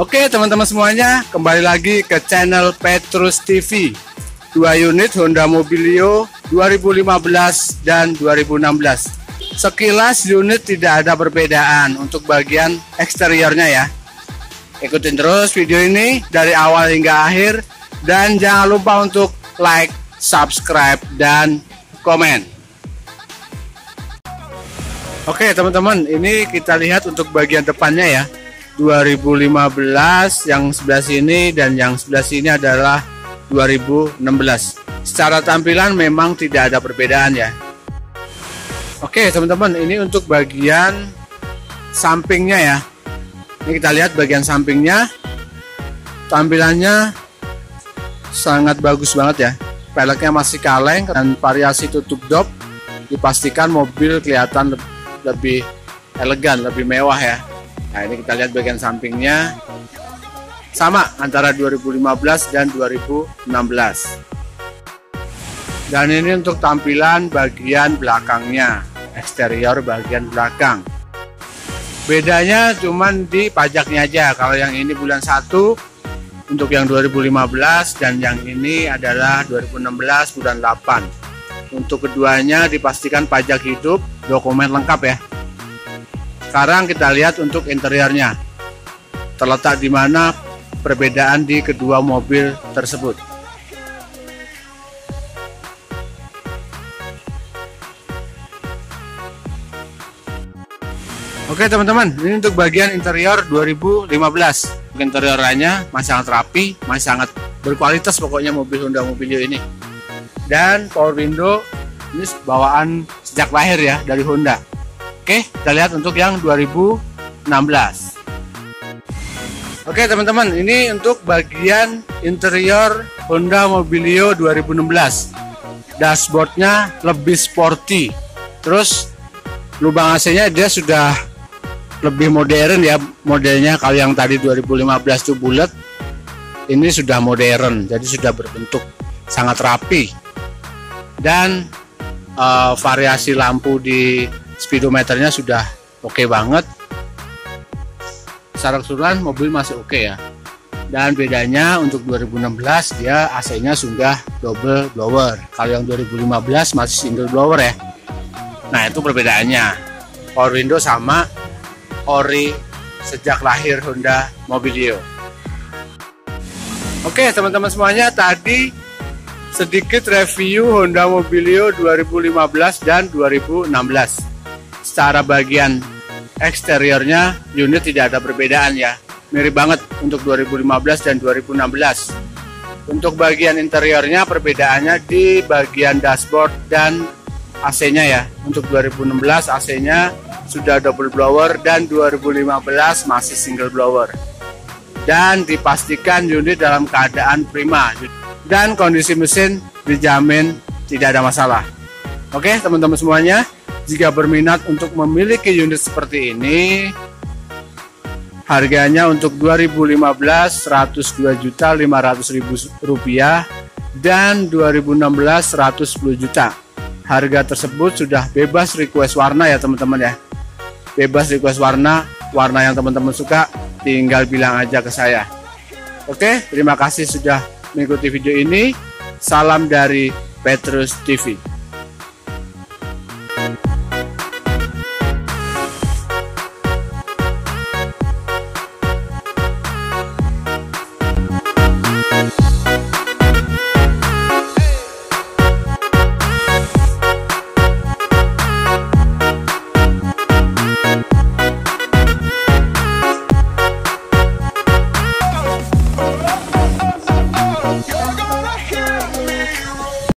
Oke teman-teman semuanya, kembali lagi ke channel Petrus TV. Dua unit Honda Mobilio 2015 dan 2016. Sekilas unit tidak ada perbedaan untuk bagian eksteriornya ya. Ikutin terus video ini dari awal hingga akhir dan jangan lupa untuk like, subscribe, dan komen. Oke teman-teman, ini kita lihat untuk bagian depannya ya. 2015 yang sebelah sini dan yang sebelah sini adalah 2016. Secara tampilan memang tidak ada perbedaan ya. Oke teman-teman, ini untuk bagian sampingnya ya. Ini kita lihat bagian sampingnya. Tampilannya sangat bagus banget ya. Peleknya masih kaleng dan variasi tutup dop dipastikan mobil kelihatan lebih elegan, lebih mewah ya. Nah ini kita lihat bagian sampingnya sama antara 2015 dan 2016. Dan ini untuk tampilan bagian belakangnya, eksterior bagian belakang. Bedanya cuman di pajaknya aja. Kalau yang ini bulan 1 untuk yang 2015 dan yang ini adalah 2016 bulan 8. Untuk keduanya dipastikan pajak hidup, dokumen lengkap ya. Sekarang kita lihat untuk interiornya. Terletak di mana perbedaan di kedua mobil tersebut. Oke teman-teman, ini untuk bagian interior 2015. Interiornya masih sangat rapi, masih sangat berkualitas pokoknya mobil Honda Mobilio ini. Dan power window ini bawaan sejak lahir ya dari Honda. Oke, kita lihat untuk yang 2016. Oke teman-teman, ini untuk bagian interior Honda Mobilio 2016. Dashboardnya lebih sporty. Terus lubang AC-nya dia sudah lebih modern ya modelnya. Kalau yang tadi 2015 itu bulat, ini sudah modern, jadi sudah berbentuk sangat rapi. Dan uh, variasi lampu di speedometernya sudah oke okay banget. Secara keseluruhan mobil masih oke okay ya. Dan bedanya untuk 2016 dia AC-nya sudah double blower. Kalau yang 2015 masih single blower ya. Nah itu perbedaannya. Power window sama ori sejak lahir Honda Mobilio. Oke teman-teman semuanya tadi sedikit review Honda Mobilio 2015 dan 2016 secara bagian eksteriornya unit tidak ada perbedaan ya. Mirip banget untuk 2015 dan 2016 untuk bagian interiornya perbedaannya di bagian dashboard dan AC-nya ya. Untuk 2016 AC-nya sudah double blower dan 2015 masih single blower. Dan dipastikan unit dalam keadaan prima. Dan kondisi mesin dijamin tidak ada masalah. Oke teman-teman semuanya jika berminat untuk memiliki unit seperti ini, harganya untuk 2015 102 juta 500 ribu rupiah dan 2016 110 juta. Harga tersebut sudah bebas request warna ya teman-teman ya. Bebas request warna, warna yang teman-teman suka tinggal bilang aja ke saya. Oke, terima kasih sudah mengikuti video ini. Salam dari Petrus TV.